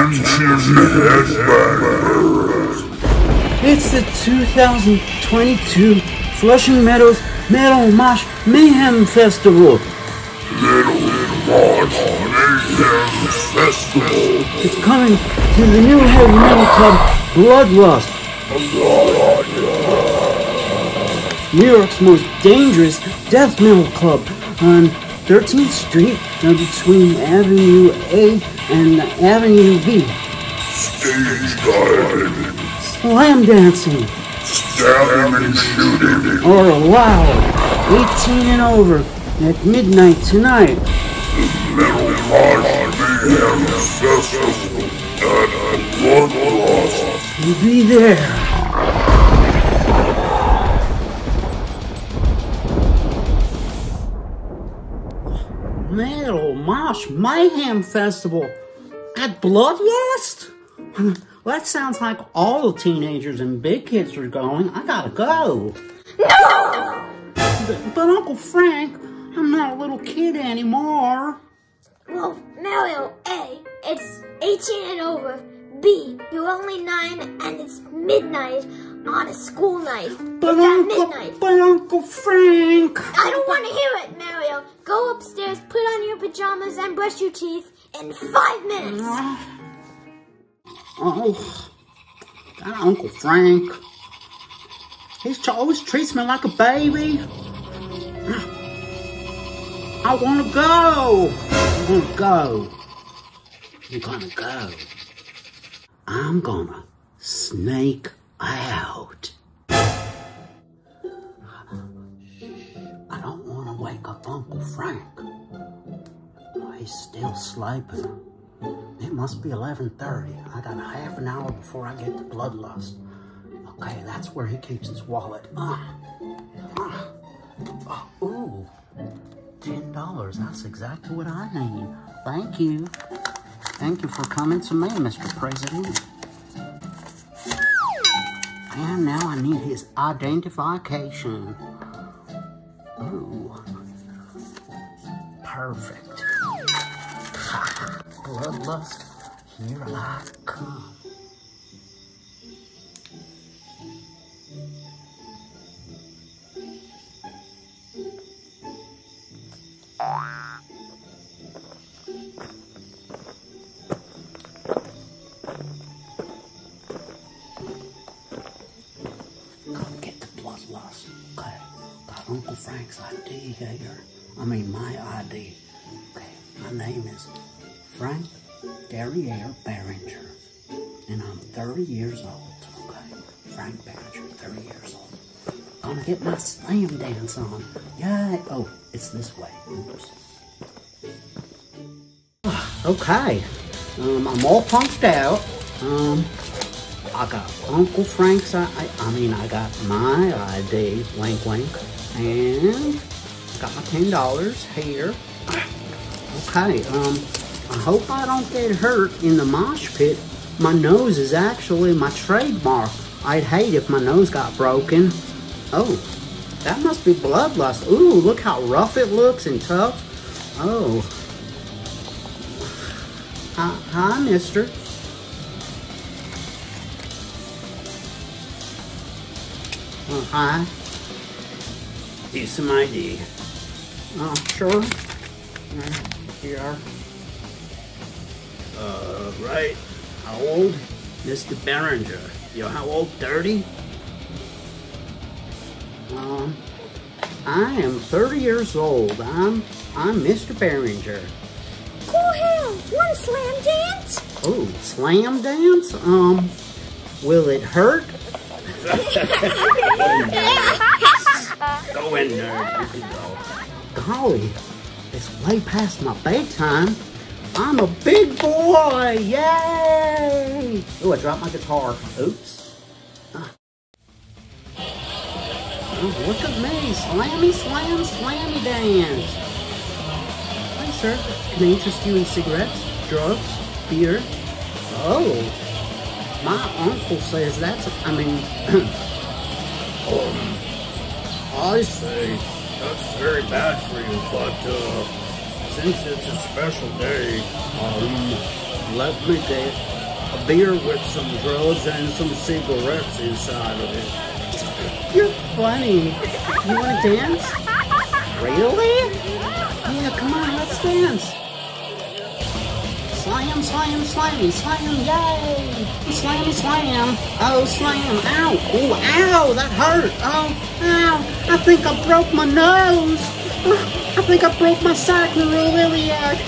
It's the 2022 Flushing Meadows Metal Mosh Mayhem Festival. Metal Mosh Mayhem Festival. It's coming to the new heavy metal club Bloodlust. New York's most dangerous death metal club on 13th Street between Avenue A and Avenue B. Stage diving. Slam dancing Stabbing and shooting. are allowed 18 and over at midnight tonight. Metal Mosh Mayhem Festival at Bloodlust. You'll be there. Metal Mosh Mayhem Festival at Bloodlust? Well, that sounds like all the teenagers and big kids are going. I gotta go. No! But, but Uncle Frank, I'm not a little kid anymore. Well, Mario, A, it's 18 and over. B, you're only 9 and it's midnight on a school night. But it's at midnight. but Uncle Frank. I don't want to hear it, Mario. Go upstairs, put on your pajamas, and brush your teeth in five minutes. Ah. Oh, that Uncle Frank. He always treats me like a baby. I want to go. I want to go. I'm gonna go. I'm gonna snake out. Uncle Frank. He's still sleeping. It must be 11.30. I got a half an hour before I get to Bloodlust. Okay, that's where he keeps his wallet. Ah. Ah. Oh, ooh. $10. That's exactly what I need. Thank you. Thank you for coming to me, Mr. President. And now I need his identification. Perfect. Bloodlust, here I come. Come get the bloodlust. Okay. Got Uncle Frank's ID here. I mean, my ID. Okay. My name is Frank Derriere Barringer, And I'm 30 years old. Okay. Frank Barringer, 30 years old. Gonna get my slam dance on. Yay. Oh, it's this way. Oops. Okay. Um, I'm all pumped out. Um, I got Uncle Frank's, I, I mean, I got my ID, wink wink, and got my $10 here. Okay, um, I hope I don't get hurt in the mosh pit. My nose is actually my trademark. I'd hate if my nose got broken. Oh, that must be bloodlust. Ooh, look how rough it looks and tough. Oh. Hi, hi mister. Oh, hi. Here's some ID. Oh, sure. Uh, Here. Uh, right. How old? Mr. Behringer. You're how old? 30? Um, I am 30 years old. I'm, I'm Mr. Behringer. Cool hell, want to slam dance? Oh, slam dance? Um, will it hurt? Go in there. Golly, it's way past my bedtime. I'm a big boy. Yay! Ooh, I dropped my guitar. Oops. Ah. Oh, look at me. Slammy, slam, slammy dance. Hi, sir. Can I interest you in cigarettes, drugs, beer? Oh, my uncle says that's, I mean, Um, I say that's very bad for you, but uh, since it's a special day, um, let me get a beer with some drugs and some cigarettes inside of it. You're funny. You want to dance? Really? Yeah, come on, let's dance. Slam, slam, slam, slam, yay! Slam, slam, oh, slam, ow, oh, ow, that hurt, oh, ow, I think I broke my nose. Ah, I think I broke my sacroiliac.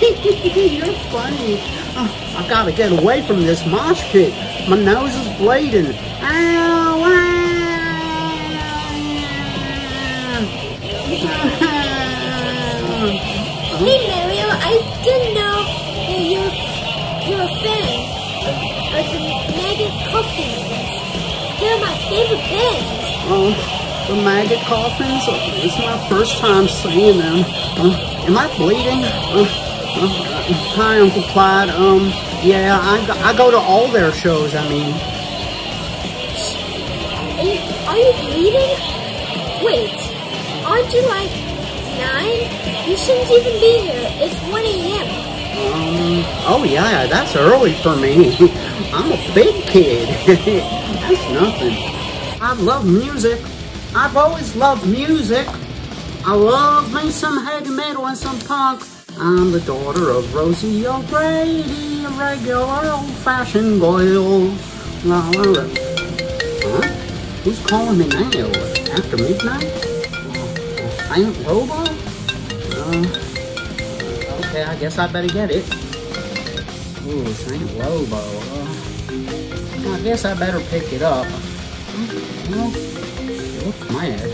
You're funny. Oh, I gotta get away from this mosh pit. My nose is bleeding. Ow, ow. Hey Mario, I didn't know that you're you're a fan of the Maggot Coffins. They're my favorite band. Oh, the maggot coffins. This is my first time seeing them. Uh, am I bleeding? Uh, uh, hi, Uncle Clyde. Um, yeah, I, go- I go to all their shows. I mean, Are you, are you bleeding? Wait, aren't you like nine? You shouldn't even be here. It's 1 a.m. um, oh yeah, that's early for me. I'm a big kid. that's nothing. I love music. I've always loved music. I love me some heavy metal and some punk. I'm the daughter of Rosie O'Grady, a regular old-fashioned girl. La, la, la. Huh? Who's calling me now? After midnight? Uh, Aunt Robo? Uh, okay, I guess I better get it. Ooh, Saint Lobo. Uh, I guess I better pick it up. Well, looks mad.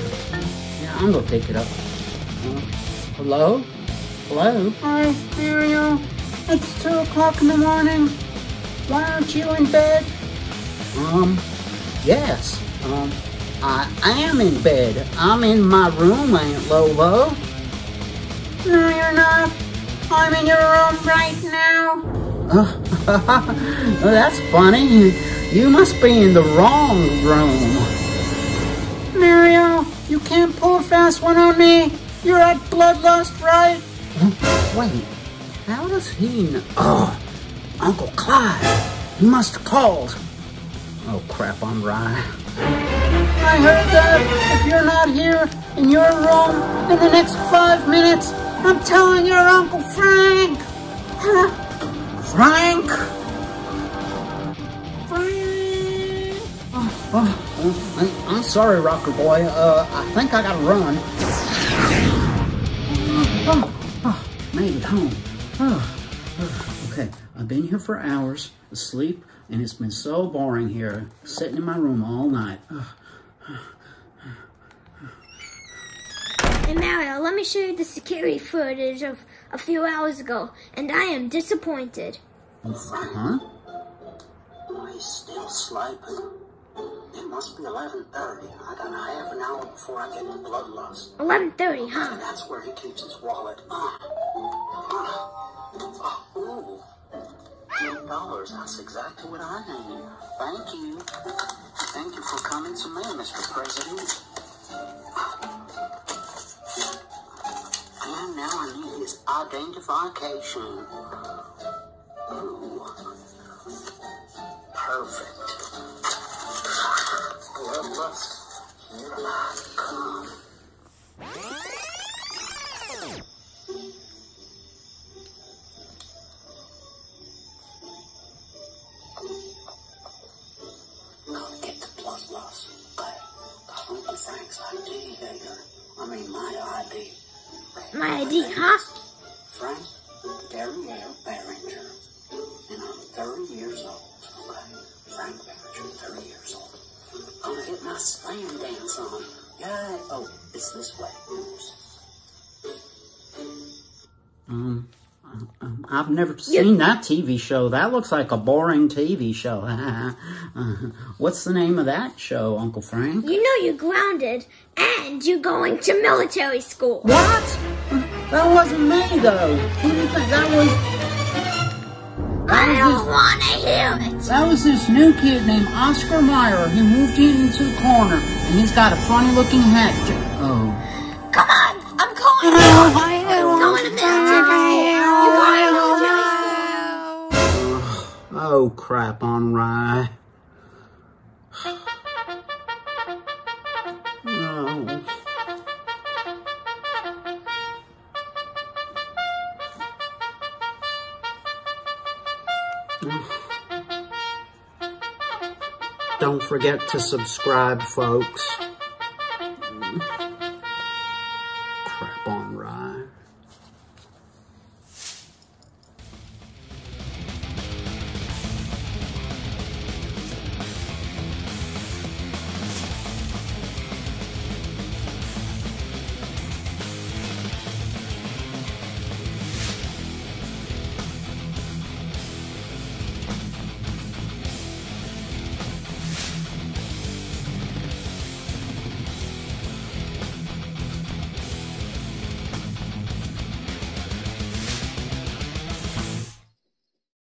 Yeah, I'm gonna take it up. Uh, hello? Hello? Hi, Mario. It's 2 o'clock in the morning. Why aren't you in bed? Um, yes. Um, I am in bed. I'm in my room, Aunt Lobo. No, you're not. I'm in your room right now. that's funny. You must be in the wrong room. Mario, you can't pull a fast one on me. You're at Bloodlust, right? Wait, how does he know? Oh, Uncle Clyde. He must have called. Oh, crap, I'm right. I heard that if you're not here in your room in the next five minutes, I'm telling your Uncle Frank. Frank? Frank? Oh, oh, oh, I'm sorry, Rocker Boy. Uh, I think I gotta run. Oh, oh, made it home. Oh, okay, I've been here for hours, asleep, and it's been so boring here, sitting in my room all night. Oh. Hey Mario, let me show you the security footage of a few hours ago, and I am disappointed. Huh? He's still sleeping. It must be 11.30. I got a half an hour before I get to Bloodlust. 11.30, huh? That's where he keeps his wallet. Uh, uh, uh, ooh. Ten dollars. That's exactly what I need. Thank you. Thank you for coming to me, Mr. President. And now I need his identification. Ooh. Perfect. I come. Gotta get the. Okay. Got Uncle Frank's ID. I mean, my ID. My ID, huh? This way. Um, um, I've never seen that TV show. That looks like a boring TV show. What's the name of that show, Uncle Frank? You know you're grounded, and you're going to military school. What? That wasn't me, though. Who do you think that was? I That was don't want to hear it. that was this new kid named Oscar Mayer. He moved into the corner, and he's got a funny-looking hat. Oh. Come on! I'm calling you! I'm going to military! You Oh, crap on rye. No. Don't forget to subscribe, folks.